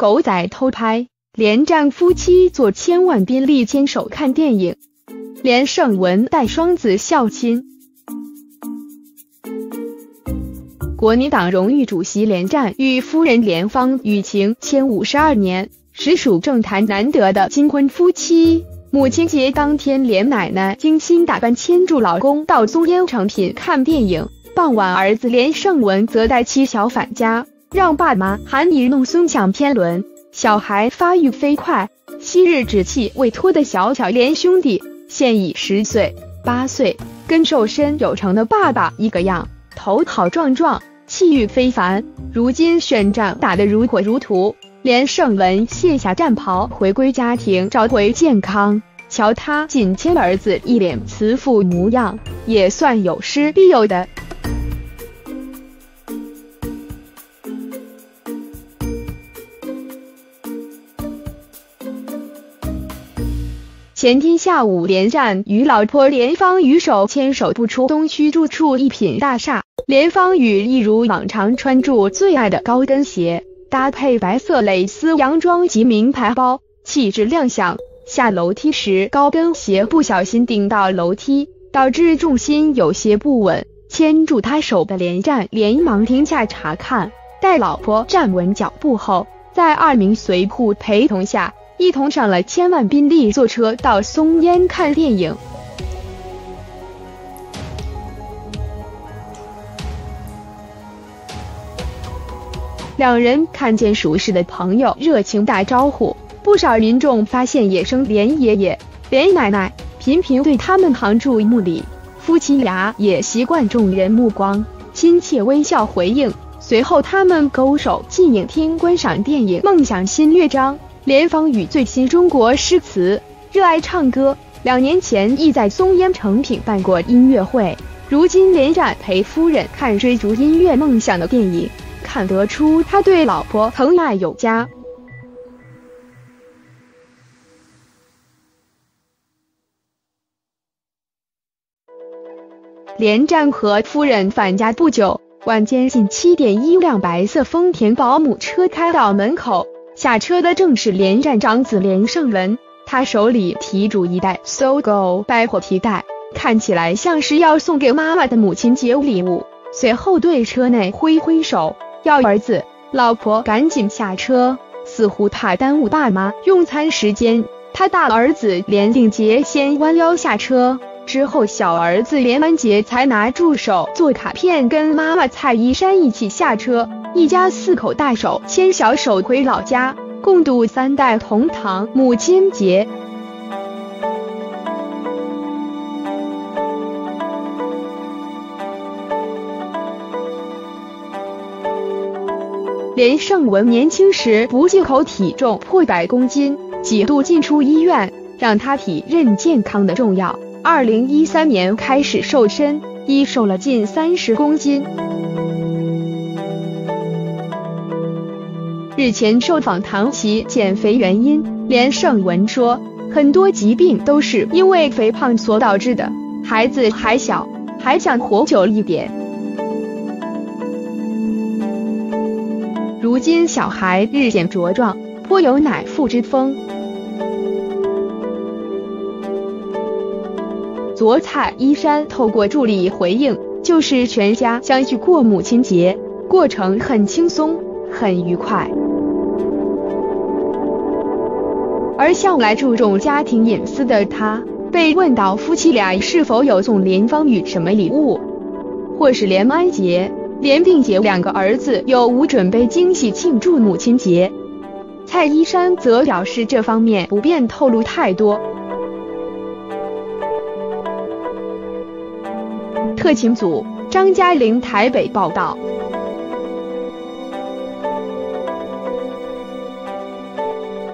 狗仔偷拍，连战夫妻坐千万宾利牵手看电影，连胜文带双子孝亲。国民党荣誉主席连战与夫人连芳与情牵五十二年，实属政坛难得的金婚夫妻。母亲节当天，连奶奶精心打扮，牵住老公到松烟成品看电影。傍晚，儿子连胜文则带妻小返家。让爸妈含饴弄孙抢天伦，小孩发育飞快，昔日稚气未脱的小巧连兄弟，现已十岁、八岁，跟瘦身有成的爸爸一个样，头好壮壮，气宇非凡。如今选战打得如火如荼，连胜文卸下战袍，回归家庭，找回健康。瞧他紧牵儿子，一脸慈父模样，也算有失必有的。前天下午，连战与老婆连芳宇手牵手步出东区住处一品大厦。连芳宇一如往常穿着最爱的高跟鞋，搭配白色蕾丝洋装及名牌包，气质亮相。下楼梯时，高跟鞋不小心顶到楼梯，导致重心有些不稳。牵住他手的连战连忙停下查看，待老婆站稳脚步后，在二名随护陪同下。一同上了千万宾利，坐车到松烟看电影。两人看见熟识的朋友，热情打招呼。不少民众发现野生连爷爷、连奶奶，频频对他们行注目礼。夫妻俩也习惯众人目光，亲切微笑回应。随后，他们勾手进影厅观赏电影《梦想新乐章》。连芳宇最新中国诗词，热爱唱歌。两年前亦在松烟成品办过音乐会。如今连战陪夫人看追逐音乐梦想的电影，看得出他对老婆疼爱有加。连战和夫人返家不久，晚间近七点，一辆白色丰田保姆车开到门口。下车的正是连战长子连胜文，他手里提着一袋搜狗百货皮带，看起来像是要送给妈妈的母亲节礼物。随后对车内挥挥手，要儿子、老婆赶紧下车，似乎怕耽误爸妈用餐时间。他大儿子连定杰先弯腰下车，之后小儿子连完杰才拿住手做卡片，跟妈妈蔡依珊一起下车。一家四口大手牵小手回老家，共度三代同堂母亲节。连胜文年轻时不忌口，体重破百公斤，几度进出医院，让他体认健康的重要。二零一三年开始瘦身，已瘦了近三十公斤。日前受访谈其减肥原因，连胜文说，很多疾病都是因为肥胖所导致的。孩子还小，还想活久一点。如今小孩日渐茁壮，颇有乃父之风。左蔡依珊透过助理回应，就是全家相聚过母亲节，过程很轻松，很愉快。而向来注重家庭隐私的他，被问到夫妻俩是否有送连芳宇什么礼物，或是连安杰、连并杰两个儿子有无准备惊喜庆祝母亲节，蔡依珊则表示这方面不便透露太多。特勤组张嘉玲台北报道。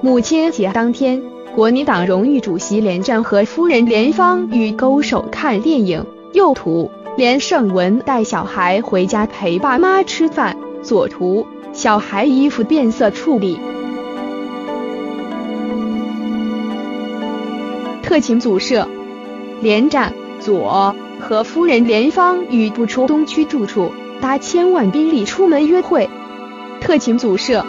母亲节当天，国民党荣誉主席连战和夫人连芳与勾手看电影。右图，连胜文带小孩回家陪爸妈吃饭。左图，小孩衣服变色处理。特勤组摄，连战左和夫人连芳与不出东区住处，搭千万宾利出门约会。特勤组摄。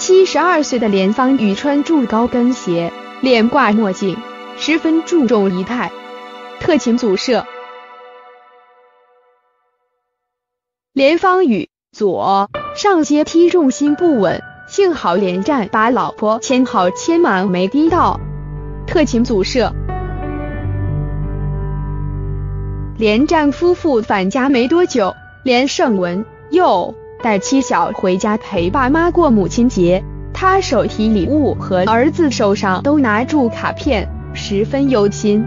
七十二岁的连方宇穿住高跟鞋，脸挂墨镜，十分注重仪态。特勤组摄。连方宇左上阶梯重心不稳，幸好连战把老婆牵好，牵满没滴到。特勤组摄。连战夫妇返家没多久，连胜文又带妻小回家陪爸妈过母亲节。他手提礼物和儿子手上都拿住卡片，十分忧心。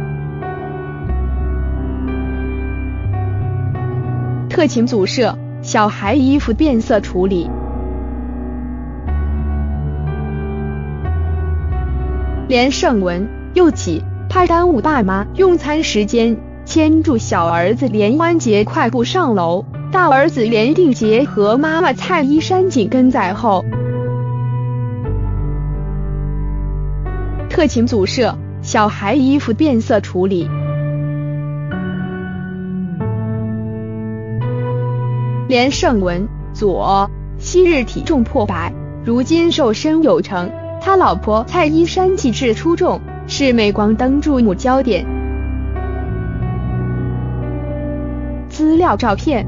特勤组摄，小孩衣服变色处理。连胜文又起，怕耽误爸妈用餐时间。牵住小儿子连欢节快步上楼，大儿子连定杰和妈妈蔡依珊紧跟在后。特勤组摄，小孩衣服变色处理。连胜文左，昔日体重破百，如今瘦身有成。他老婆蔡依珊气质出众，是镁光灯注目焦点。资料照片。